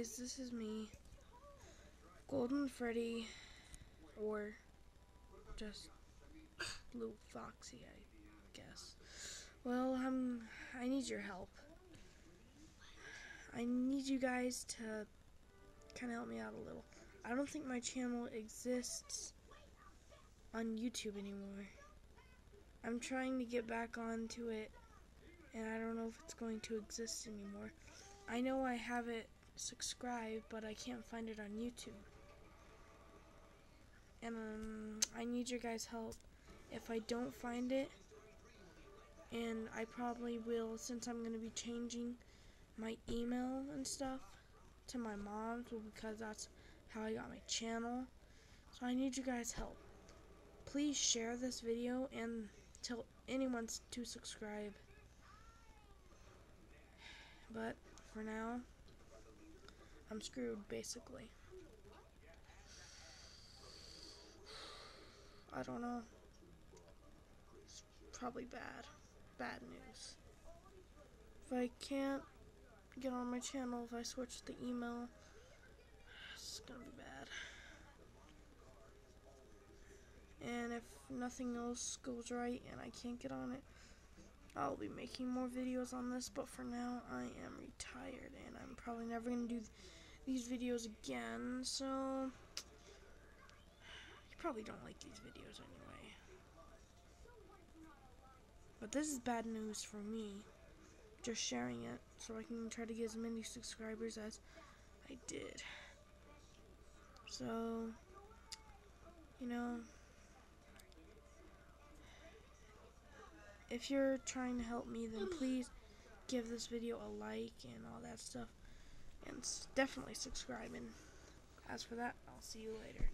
guys, this is me, Golden Freddy, or just Blue Foxy, I guess. Well, um, I need your help. I need you guys to kind of help me out a little. I don't think my channel exists on YouTube anymore. I'm trying to get back onto it, and I don't know if it's going to exist anymore. I know I have it subscribed, but I can't find it on YouTube. And um, I need your guys' help. If I don't find it, and I probably will since I'm going to be changing my email and stuff to my mom's because that's how I got my channel. So I need you guys' help. Please share this video and tell anyone to subscribe. But for now, I'm screwed basically. I don't know. It's probably bad. Bad news. If I can't get on my channel, if I switch the email, it's gonna be bad. And if nothing else goes right and I can't get on it, I'll be making more videos on this, but for now, I am retired, and I'm probably never going to do these videos again, so... You probably don't like these videos anyway. But this is bad news for me, just sharing it, so I can try to get as many subscribers as I did. So, you know... if you're trying to help me, then please give this video a like and all that stuff. And definitely subscribe. And as for that, I'll see you later.